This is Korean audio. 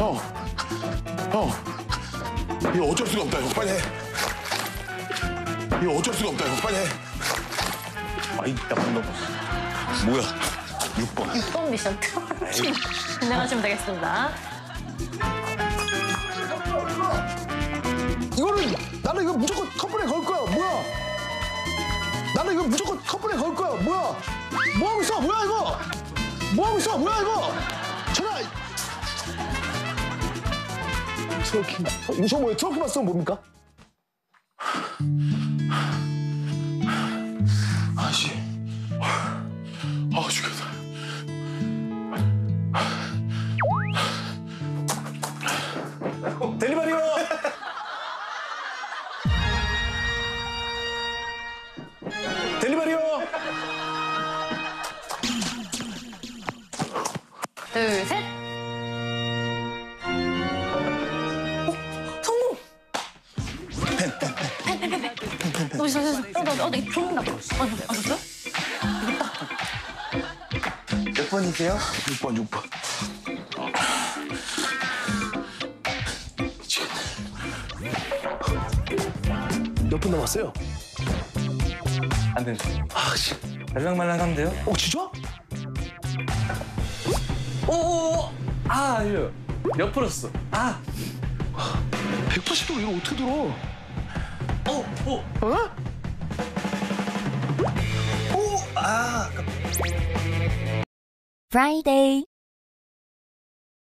형, 형, 이거 어쩔 수가 없다. 이거 빨리 해. 이거 어쩔 수가 없다. 이거 빨리 해. 아이 나쁜 놈. 뭐야? 6번. 6번 미션 트로킹 진행하시면 되겠습니다. 이거는 나는 이거 무조건 커플에 걸 거야. 뭐야? 나는 이거 무조건 커플에 걸 거야. 뭐야? 뭐 하고 있어? 뭐야 이거? 뭐 하고 있어? 뭐야 이거? 트로킹. 어, 이거 저 뭐예요? 트로킹 맞으면 뭡니까? 아씨, 아 죽겠다. 델리버리요. 델리버리요. 둘, 셋. 어, 있어, 있어. 어, 나, 어, 나 좋은 나. 어, 아, 됐어요? 몇 번이세요? 6번, 6번. 몇 분 남았어요? 안 된다. 아 씨. 말랑말랑한데요? 어 진짜? 오 오 오. 아 아니요. 옆으로 써. 아. 180도 이거 어떻게 들어? 오 오. 어? 오. 아. Friday.